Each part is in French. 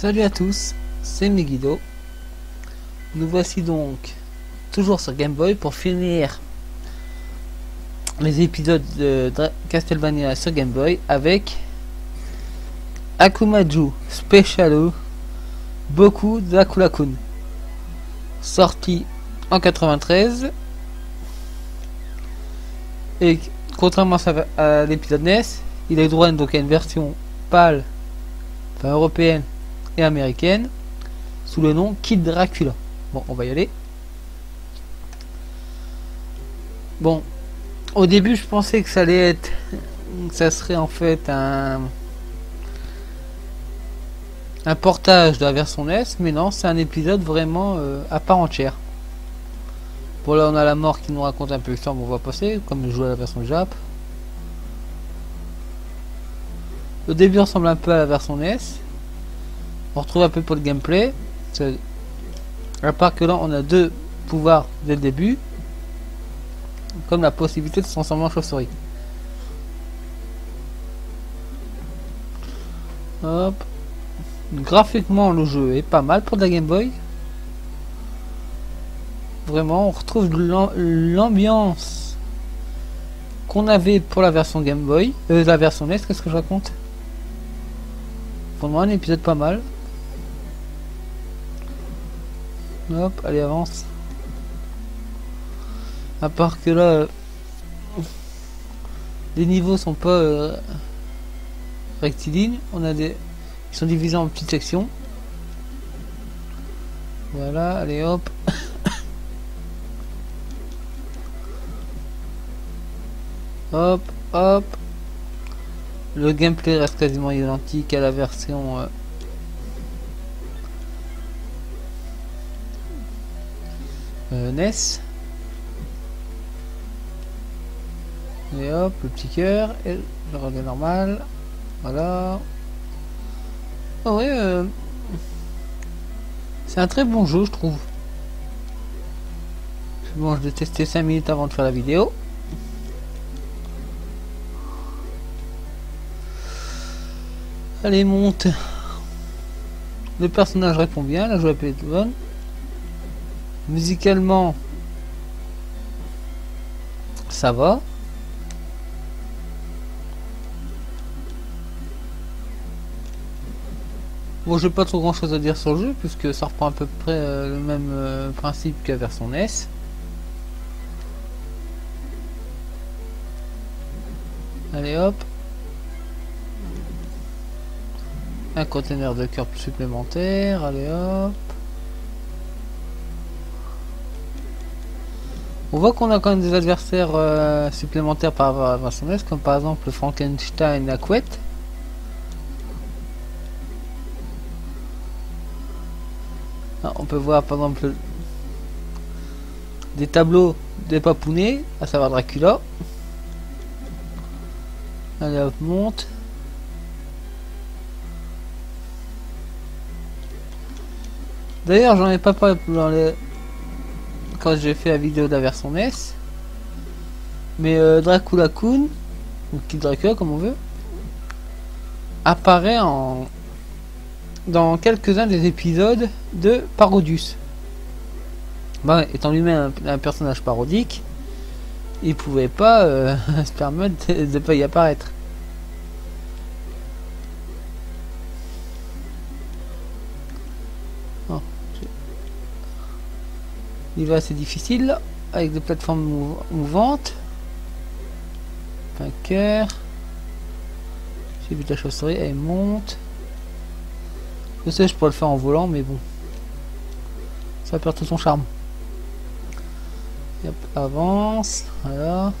Salut à tous, c'est Meguido. Nous voici donc toujours sur Game Boy pour finir les épisodes de Castlevania sur Game Boy avec Akumaju Special Boku Dracula Kun sorti en 93 et contrairement à l'épisode NES il eu droit donc à une version pâle enfin européenne et américaine sous le nom Kid Dracula. Bon, on va y aller. Bon, au début, je pensais que ça allait être, que ça serait en fait un un portage de la version NES, mais non, c'est un épisode vraiment euh, à part entière. Bon là, on a la mort qui nous raconte un peu l'histoire, on va passer, comme je joue à la version Jap. Le début ressemble un peu à la version NES. On retrouve un peu pour le gameplay. À part que là, on a deux pouvoirs dès le début. Comme la possibilité de se transformer en chauve-souris. Hop. Graphiquement, le jeu est pas mal pour la Game Boy. Vraiment, on retrouve l'ambiance qu'on avait pour la version Game Boy. Euh, la version NES, qu'est-ce que je raconte? Moi, un épisode pas mal. Hop, allez, avance. À part que là, euh, les niveaux sont pas euh, rectilignes. On a des, ils sont divisés en petites sections. Voilà, allez, hop. hop, hop. Le gameplay reste quasiment identique à la version euh, NES. Et hop, le petit cœur et le relais normal. Voilà. Ah ouais, euh, c'est un très bon jeu, je trouve. Bon, je l'ai testé 5 minutes avant de faire la vidéo. Allez, monte. Le personnage répond bien, la joie est bonne. Musicalement, ça va. Bon, j'ai pas trop grand chose à dire sur le jeu puisque ça reprend à peu près euh, le même euh, principe la version NES. Allez hop. Un conteneur de cœur supplémentaire. Allez hop. On voit qu'on a quand même des adversaires euh, supplémentaires par rapport à NES, comme par exemple le Frankenstein à couette. Ah, on peut voir par exemple le- des tableaux des papounets, à savoir Dracula. Allez hop, monte. D'ailleurs, j'en ai pas parlé dans les quand j'ai fait la vidéo de la version NES. Mais euh, Dracula Kun, ou Kid Dracula comme on veut, apparaît en dans quelques-uns des épisodes de Parodius. Étant lui-même un, personnage parodique, il pouvait pas se permettre de, de pas y apparaître. Va assez difficile avec des plateformes mou- mouvantes. Cœur. J'ai vu la chauve-souris, elle monte. Je sais, je pourrais le faire en volant, mais bon. Ça perd tout son charme. Avance. Voilà.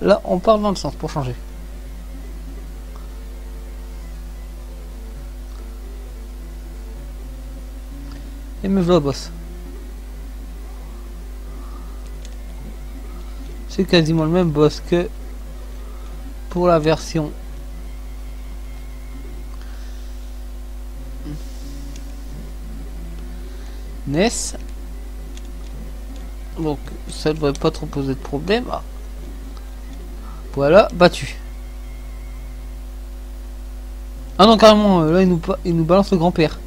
Là, on part dans le sens pour changer. Et me voilà boss. C'est quasiment le même boss que pour la version NES. Donc ça devrait pas trop poser de problème. Voilà, battu. Ah non, carrément, euh, là, il nous, il nous balance le grand-père.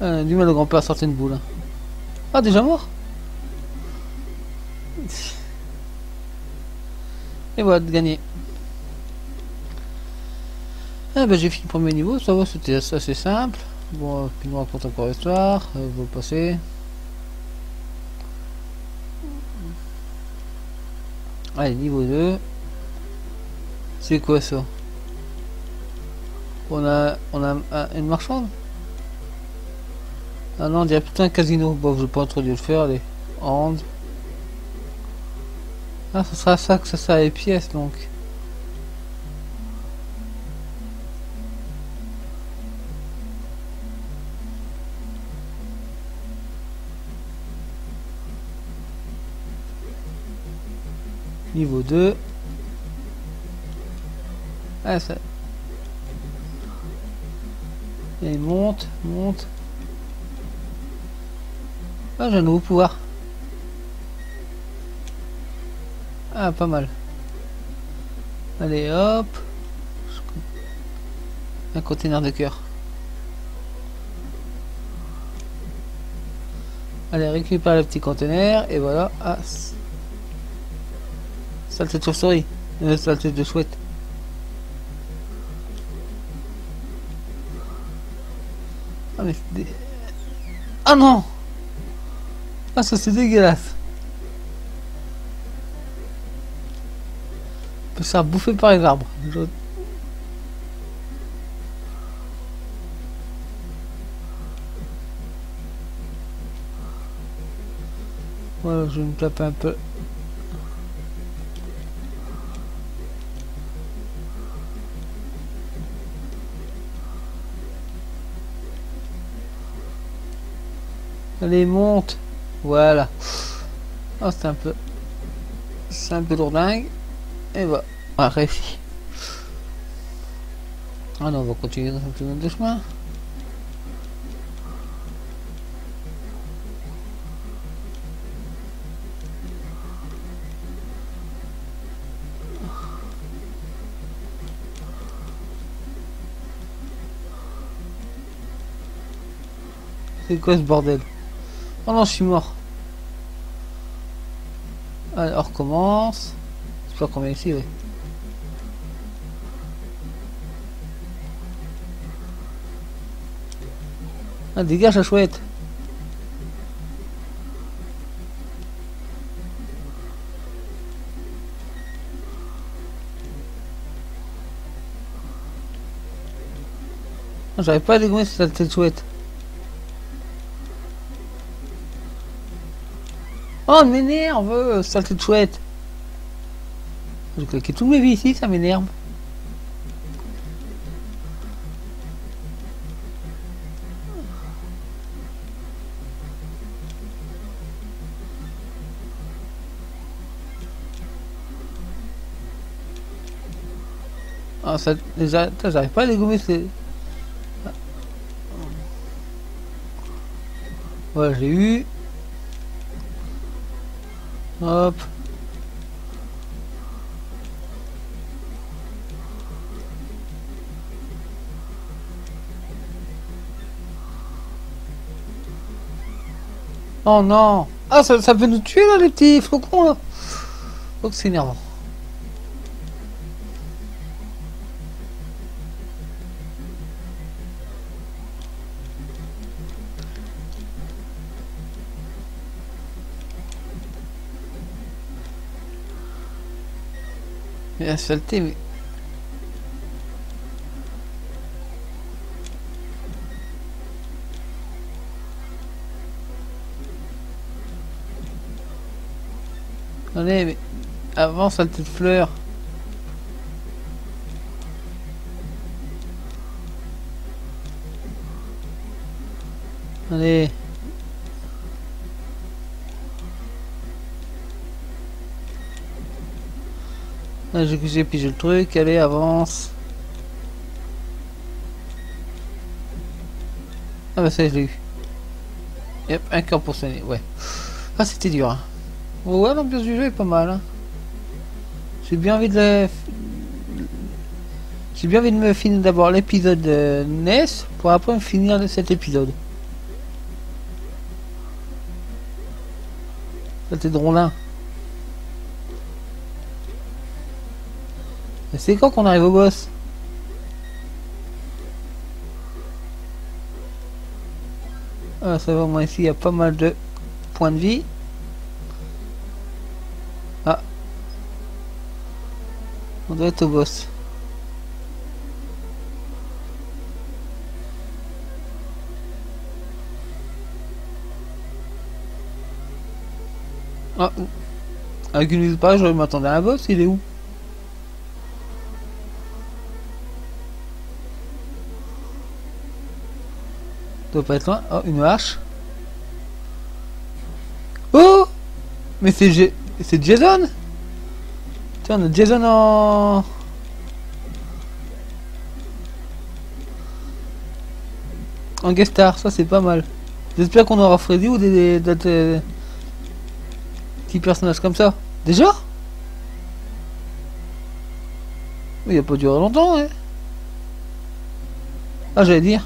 Euh, du mal, le grand-père à sortir une boule. Ah, déjà mort Et voilà, de gagner. Ah bah j'ai fini le premier niveau, ça va, c'était assez simple. Bon, euh, puis il nous raconte encore l'histoire, euh, vous passez. Allez, niveau 2. C'est quoi ça? On a, on a un- une marchande? Ah non, il y a putain un casino. Bon, je pas trop dû le faire, allez. Hand. Ah, ce sera ça que ça sera les pièces donc. Niveau 2. Ah, ça. Et monte, monte. Ah, j'ai un nouveau pouvoir. Ah, pas mal. Allez, hop. Un conteneur de cœur. Allez, récupère le petit conteneur et voilà. Ah, saleté de chauve-souris. Euh, saleté de chouette. Ah, mais Ah non Ah, ça c'est dégueulasse. On peut se faire bouffer par les arbres. Voilà, je vais me taper un peu. Allez, monte. Voilà. Oh, c'est un peu... C'est un peu lourdingue. Et voilà. On a réussi. Alors, on va continuer dans un petit de chemin. C'est quoi ce bordel? Oh non, je suis mort. Allez, on recommence. Je sais pas combien ici, oui. Ah, dégage la chouette. Ah, J'arrive pas à dégommer cette tête chouette. Oh, m'énerve, euh, saleté de chouette. J'ai claqué tous mes vies ici, ça m'énerve. Ah, ça, déjà, j'arrive pas à dégommer ces... Voilà, j'ai eu. Hop. Oh non Ah, ça, ça peut nous tuer là, les petits flocons là Oh, que c'est énervant. Saleté, mais... Allez, mais... Avance, saleté de fleurs. Allez. J'ai j'ai pigé le truc, allez, avance. Ah bah ça je l'ai eu. Yep, un cœur pour sonner, ouais. Ah c'était dur. hein. Ouais, l'ambiance du jeu est pas mal. Hein. J'ai bien envie de le... J'ai bien envie de me finir d'abord l'épisode de NES pour après me finir cet épisode. C'était drôle C'est quand qu'on arrive au boss Ah, ça va, moi ici il y a pas mal de points de vie. Ah. On doit être au boss. Ah. Avec une page, je m'attendais à un boss, il est où? Doit pas être loin. Oh, une hache. Oh Mais c'est c'est Jason Tiens, on Jason en... En guest star, ça c'est pas mal. J'espère qu'on aura Freddy ou des, d'autres euh, petits personnages comme ça. Déjà? Il a pas duré longtemps, hein Ah, j'allais dire.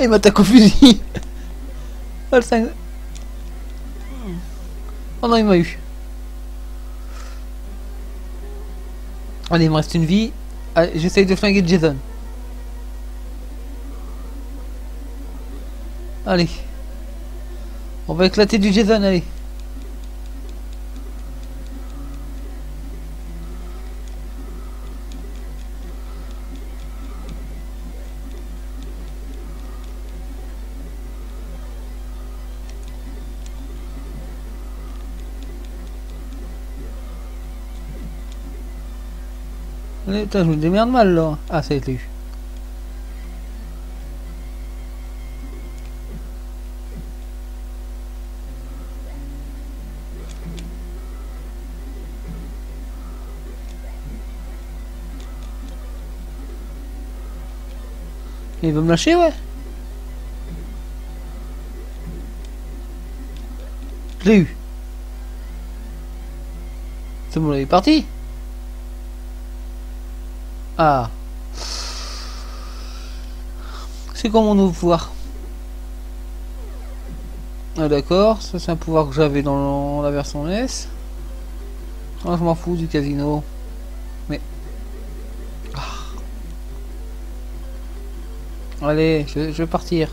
Il m'attaque au fusil Oh le 5 Oh non il m'a eu Allez il me reste une vie J'essaye de flinguer Jason. Allez. On va éclater du Jason allez Putain, je me démerde mal là. Ah, ça a. Il veut me lâcher, ouais. Je l'ai eu. C'est bon, il est parti. Ah. C'est comme mon nouveau pouvoir. Ah d'accord, ça c'est un pouvoir que j'avais dans la version NES. Moi je m'en fous du casino. Mais... Ah. Allez, je, vais partir.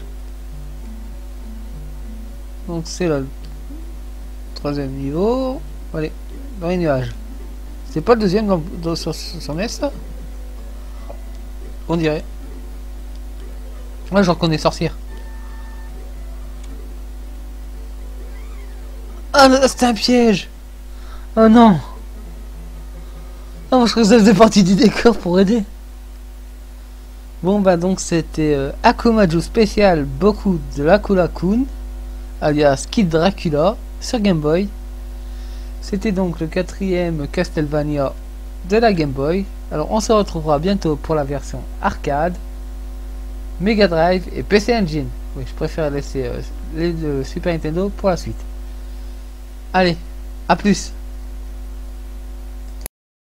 Donc c'est le troisième niveau. Allez, dans les nuages. C'est pas le deuxième dans, dans, sur, sur on dirait. Moi, j'en connais sorcière. Ah, oh, c'était un piège Oh non je crois que ça faisait partie du décor pour aider. Bon, bah donc c'était euh, spécial beaucoup de Lakula Kun, alias Kid Dracula, sur Game Boy. C'était donc le quatrième Castlevania de la Game Boy. Alors on se retrouvera bientôt pour la version arcade, Mega Drive et PC Engine. Oui, je préfère laisser euh, les Super Nintendo pour la suite. Allez, à plus